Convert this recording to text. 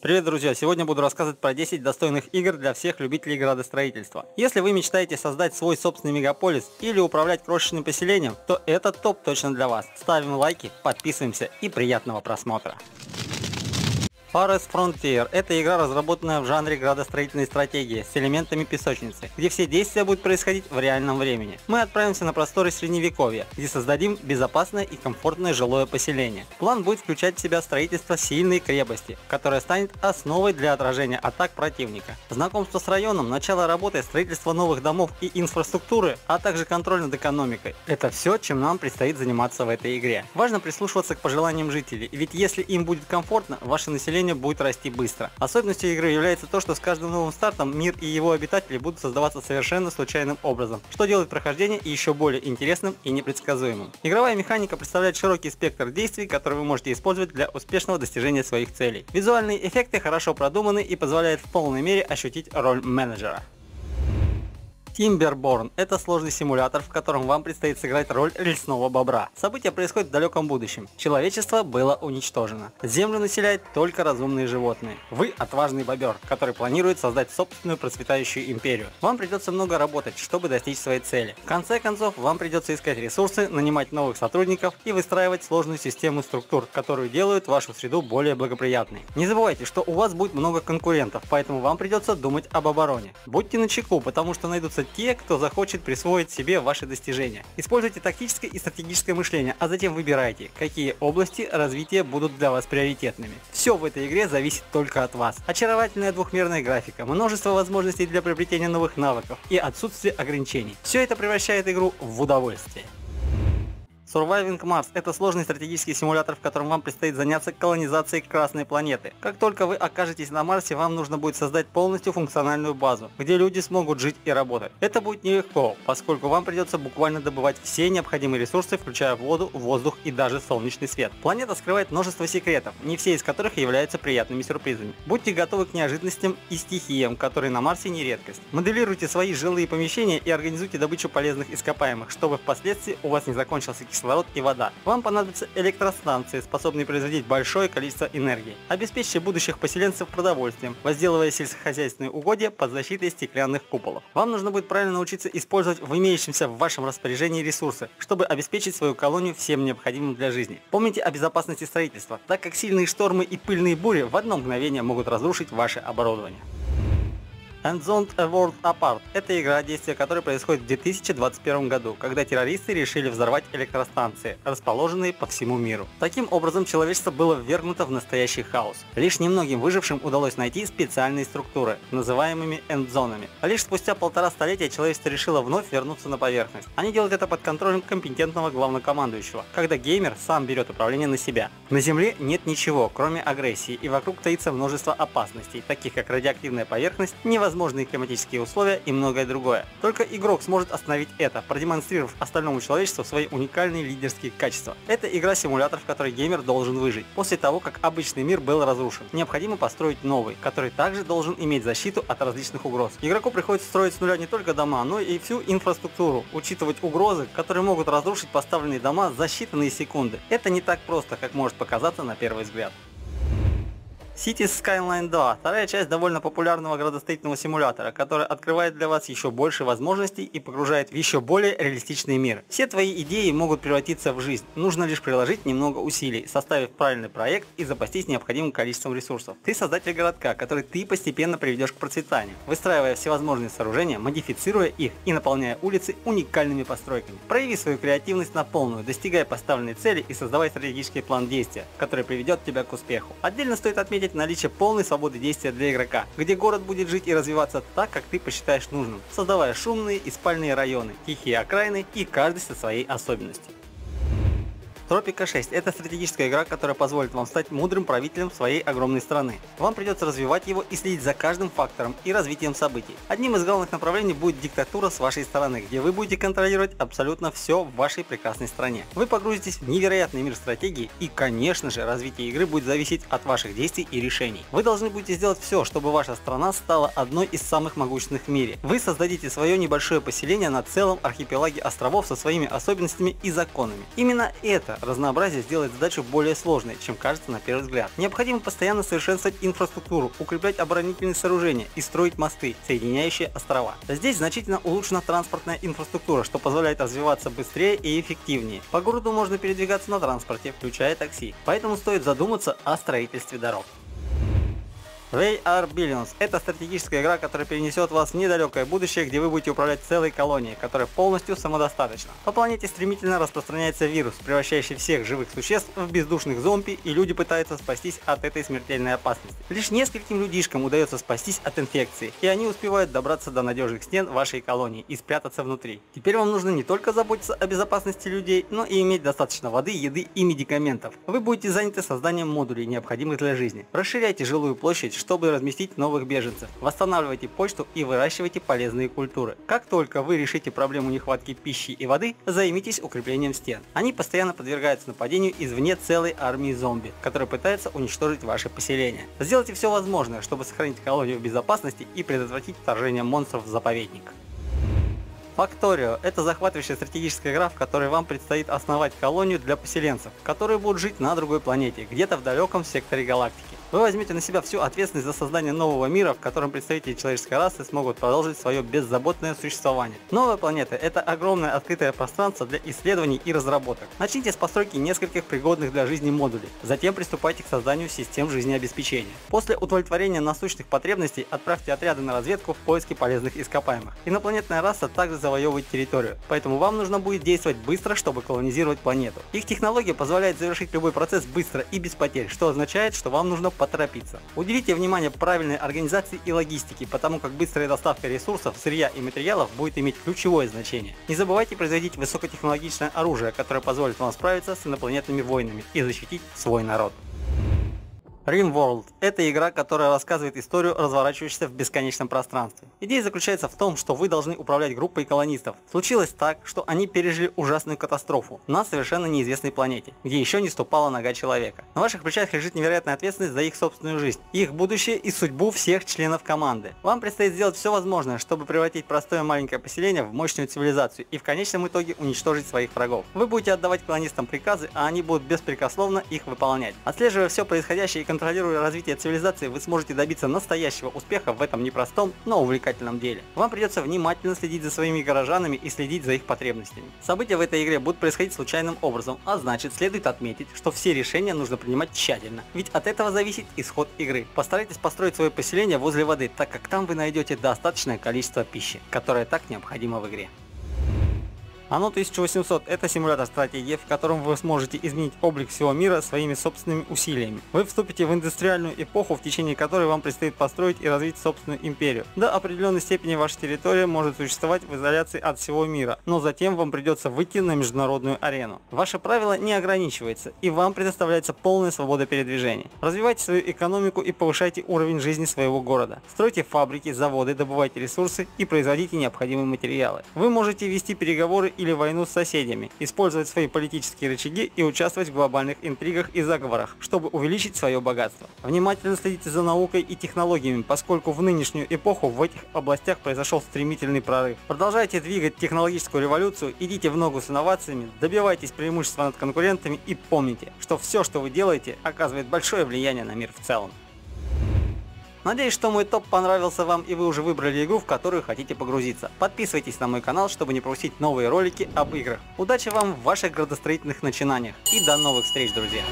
Привет, друзья! Сегодня буду рассказывать про 10 достойных игр для всех любителей градостроительства. Если вы мечтаете создать свой собственный мегаполис или управлять крошечным поселением, то этот топ точно для вас. Ставим лайки, подписываемся и приятного просмотра. Forest Frontier – это игра, разработанная в жанре градостроительной стратегии с элементами песочницы, где все действия будут происходить в реальном времени. Мы отправимся на просторы Средневековья, где создадим безопасное и комфортное жилое поселение. План будет включать в себя строительство сильной крепости, которая станет основой для отражения атак противника. Знакомство с районом, начало работы, строительство новых домов и инфраструктуры, а также контроль над экономикой – это все, чем нам предстоит заниматься в этой игре. Важно прислушиваться к пожеланиям жителей, ведь если им будет комфортно, ваше население население будет расти быстро. Особенностью игры является то, что с каждым новым стартом мир и его обитатели будут создаваться совершенно случайным образом, что делает прохождение еще более интересным и непредсказуемым. Игровая механика представляет широкий спектр действий, которые вы можете использовать для успешного достижения своих целей. Визуальные эффекты хорошо продуманы и позволяют в полной мере ощутить роль менеджера. Timberborn – это сложный симулятор, в котором вам предстоит сыграть роль лесного бобра. События происходят в далеком будущем. Человечество было уничтожено. Землю населяют только разумные животные. Вы отважный бобер, который планирует создать собственную процветающую империю. Вам придется много работать, чтобы достичь своей цели. В конце концов, вам придется искать ресурсы, нанимать новых сотрудников и выстраивать сложную систему структур, которые делают вашу среду более благоприятной. Не забывайте, что у вас будет много конкурентов, поэтому вам придется думать об обороне. Будьте начеку, потому что найдутся те, кто захочет присвоить себе ваши достижения. Используйте тактическое и стратегическое мышление, а затем выбирайте, какие области развития будут для вас приоритетными. Все в этой игре зависит только от вас. Очаровательная двухмерная графика, множество возможностей для приобретения новых навыков и отсутствие ограничений. Все это превращает игру в удовольствие. Surviving Mars – это сложный стратегический симулятор, в котором вам предстоит заняться колонизацией Красной планеты. Как только вы окажетесь на Марсе, вам нужно будет создать полностью функциональную базу, где люди смогут жить и работать. Это будет нелегко, поскольку вам придется буквально добывать все необходимые ресурсы, включая воду, воздух и даже солнечный свет. Планета скрывает множество секретов, не все из которых являются приятными сюрпризами. Будьте готовы к неожиданностям и стихиям, которые на Марсе не редкость. Моделируйте свои жилые помещения и организуйте добычу полезных ископаемых, чтобы впоследствии у вас не закончился кислород кислород и вода. Вам понадобятся электростанции, способные производить большое количество энергии. Обеспечьте будущих поселенцев продовольствием, возделывая сельскохозяйственные угодья под защитой стеклянных куполов. Вам нужно будет правильно научиться использовать в имеющемся в вашем распоряжении ресурсы, чтобы обеспечить свою колонию всем необходимым для жизни. Помните о безопасности строительства, так как сильные штормы и пыльные бури в одно мгновение могут разрушить ваше оборудование. Unzoned A World Apart – это игра, действие которой происходит в 2021 году, когда террористы решили взорвать электростанции, расположенные по всему миру. Таким образом, человечество было ввергнуто в настоящий хаос. Лишь немногим выжившим удалось найти специальные структуры, называемыми эндзонами. А лишь спустя полтора столетия человечество решило вновь вернуться на поверхность. Они делают это под контролем компетентного главнокомандующего, когда геймер сам берет управление на себя. На Земле нет ничего, кроме агрессии, и вокруг таится множество опасностей, таких как радиоактивная поверхность, невозможность невозможные климатические условия и многое другое. Только игрок сможет остановить это, продемонстрировав остальному человечеству свои уникальные лидерские качества. Это игра-симулятор, в которой геймер должен выжить. После того, как обычный мир был разрушен, необходимо построить новый, который также должен иметь защиту от различных угроз. Игроку приходится строить с нуля не только дома, но и всю инфраструктуру, учитывать угрозы, которые могут разрушить поставленные дома за считанные секунды. Это не так просто, как может показаться на первый взгляд. Cities Skyline 2 – вторая часть довольно популярного градостроительного симулятора, который открывает для вас еще больше возможностей и погружает в еще более реалистичный мир. Все твои идеи могут превратиться в жизнь, нужно лишь приложить немного усилий, составив правильный проект и запастись необходимым количеством ресурсов. Ты создатель городка, который ты постепенно приведешь к процветанию, выстраивая всевозможные сооружения, модифицируя их и наполняя улицы уникальными постройками. Прояви свою креативность на полную, достигая поставленной цели и создавай стратегический план действия, который приведет тебя к успеху. Отдельно стоит отметить обеспечить наличие полной свободы действия для игрока, где город будет жить и развиваться так, как ты посчитаешь нужным, создавая шумные и спальные районы, тихие окраины и каждый со своей особенностью. Тропика 6 – это стратегическая игра, которая позволит вам стать мудрым правителем своей огромной страны. Вам придется развивать его и следить за каждым фактором и развитием событий. Одним из главных направлений будет диктатура с вашей стороны, где вы будете контролировать абсолютно все в вашей прекрасной стране. Вы погрузитесь в невероятный мир стратегии и, конечно же, развитие игры будет зависеть от ваших действий и решений. Вы должны будете сделать все, чтобы ваша страна стала одной из самых могущественных в мире. Вы создадите свое небольшое поселение на целом архипелаге островов со своими особенностями и законами. Именно это разнообразие сделает задачу более сложной, чем кажется на первый взгляд. Необходимо постоянно совершенствовать инфраструктуру, укреплять оборонительные сооружения и строить мосты, соединяющие острова. Здесь значительно улучшена транспортная инфраструктура, что позволяет развиваться быстрее и эффективнее. По городу можно передвигаться на транспорте, включая такси. Поэтому стоит задуматься о строительстве дорог. They Are Billions – это стратегическая игра, которая перенесет вас в недалекое будущее, где вы будете управлять целой колонией, которая полностью самодостаточна. По планете стремительно распространяется вирус, превращающий всех живых существ в бездушных зомби, и люди пытаются спастись от этой смертельной опасности. Лишь нескольким людишкам удается спастись от инфекции, и они успевают добраться до надежных стен вашей колонии и спрятаться внутри. Теперь вам нужно не только заботиться о безопасности людей, но и иметь достаточно воды, еды и медикаментов. Вы будете заняты созданием модулей, необходимых для жизни. Расширяйте жилую площадь, чтобы разместить новых беженцев. Восстанавливайте почту и выращивайте полезные культуры. Как только вы решите проблему нехватки пищи и воды, займитесь укреплением стен. Они постоянно подвергаются нападению извне целой армии зомби, которые пытаются уничтожить ваше поселение. Сделайте все возможное, чтобы сохранить колонию в безопасности и предотвратить вторжение монстров в заповедник. Факторио – это захватывающая стратегическая игра, в которой вам предстоит основать колонию для поселенцев, которые будут жить на другой планете, где-то в далеком секторе галактики. Вы возьмете на себя всю ответственность за создание нового мира, в котором представители человеческой расы смогут продолжить свое беззаботное существование. Новая планета – это огромное открытое пространство для исследований и разработок. Начните с постройки нескольких пригодных для жизни модулей, затем приступайте к созданию систем жизнеобеспечения. После удовлетворения насущных потребностей отправьте отряды на разведку в поиске полезных ископаемых. Инопланетная раса также завоевывает территорию, поэтому вам нужно будет действовать быстро, чтобы колонизировать планету. Их технология позволяет завершить любой процесс быстро и без потерь, что означает, что вам нужно поторопиться. Уделите внимание правильной организации и логистике, потому как быстрая доставка ресурсов, сырья и материалов будет иметь ключевое значение. Не забывайте производить высокотехнологичное оружие, которое позволит вам справиться с инопланетными войнами и защитить свой народ. RimWorld – это игра, которая рассказывает историю, разворачивающуюся в бесконечном пространстве. Идея заключается в том, что вы должны управлять группой колонистов. Случилось так, что они пережили ужасную катастрофу на совершенно неизвестной планете, где еще не ступала нога человека. На ваших плечах лежит невероятная ответственность за их собственную жизнь, их будущее и судьбу всех членов команды. Вам предстоит сделать все возможное, чтобы превратить простое маленькое поселение в мощную цивилизацию и в конечном итоге уничтожить своих врагов. Вы будете отдавать колонистам приказы, а они будут беспрекословно их выполнять. Отслеживая все происходящее контролируя развитие цивилизации, вы сможете добиться настоящего успеха в этом непростом, но увлекательном деле. Вам придется внимательно следить за своими горожанами и следить за их потребностями. События в этой игре будут происходить случайным образом, а значит следует отметить, что все решения нужно принимать тщательно, ведь от этого зависит исход игры. Постарайтесь построить свое поселение возле воды, так как там вы найдете достаточное количество пищи, которое так необходимо в игре. Оно 1800 – это симулятор стратегии, в котором вы сможете изменить облик всего мира своими собственными усилиями. Вы вступите в индустриальную эпоху, в течение которой вам предстоит построить и развить собственную империю. До определенной степени ваша территория может существовать в изоляции от всего мира, но затем вам придется выйти на международную арену. Ваше правило не ограничивается, и вам предоставляется полная свобода передвижения. Развивайте свою экономику и повышайте уровень жизни своего города. Стройте фабрики, заводы, добывайте ресурсы и производите необходимые материалы. Вы можете вести переговоры или войну с соседями, использовать свои политические рычаги и участвовать в глобальных интригах и заговорах, чтобы увеличить свое богатство. Внимательно следите за наукой и технологиями, поскольку в нынешнюю эпоху в этих областях произошел стремительный прорыв. Продолжайте двигать технологическую революцию, идите в ногу с инновациями, добивайтесь преимущества над конкурентами и помните, что все, что вы делаете, оказывает большое влияние на мир в целом. Надеюсь, что мой топ понравился вам и вы уже выбрали игру, в которую хотите погрузиться. Подписывайтесь на мой канал, чтобы не пропустить новые ролики об играх. Удачи вам в ваших градостроительных начинаниях и до новых встреч, друзья!